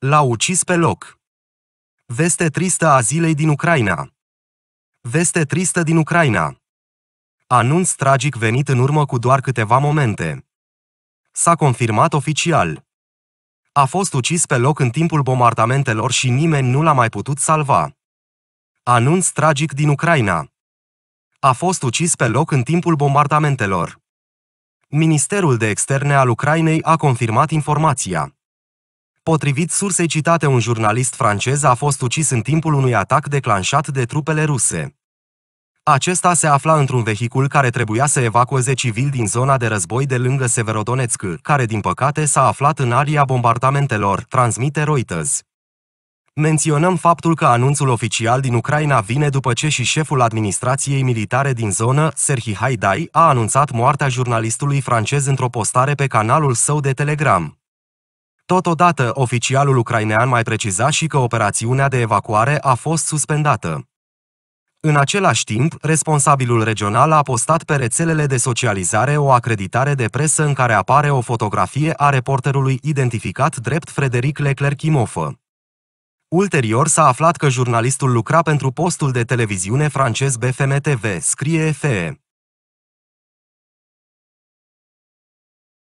L-a ucis pe loc. Veste tristă a zilei din Ucraina. Veste tristă din Ucraina. Anunț tragic venit în urmă cu doar câteva momente. S-a confirmat oficial. A fost ucis pe loc în timpul bombardamentelor și nimeni nu l-a mai putut salva. Anunț tragic din Ucraina. A fost ucis pe loc în timpul bombardamentelor. Ministerul de Externe al Ucrainei a confirmat informația. Potrivit sursei citate, un jurnalist francez a fost ucis în timpul unui atac declanșat de trupele ruse. Acesta se afla într-un vehicul care trebuia să evacueze civili din zona de război de lângă Severodonetsk, care din păcate s-a aflat în aria bombardamentelor, transmite Reuters. Menționăm faptul că anunțul oficial din Ucraina vine după ce și șeful administrației militare din zonă, Serhi Haidai, a anunțat moartea jurnalistului francez într-o postare pe canalul său de Telegram. Totodată, oficialul ucrainean mai preciza și că operațiunea de evacuare a fost suspendată. În același timp, responsabilul regional a postat pe rețelele de socializare o acreditare de presă în care apare o fotografie a reporterului identificat drept Frederic Leclerc-Imofă. Ulterior s-a aflat că jurnalistul lucra pentru postul de televiziune francez BFM TV, scrie FE.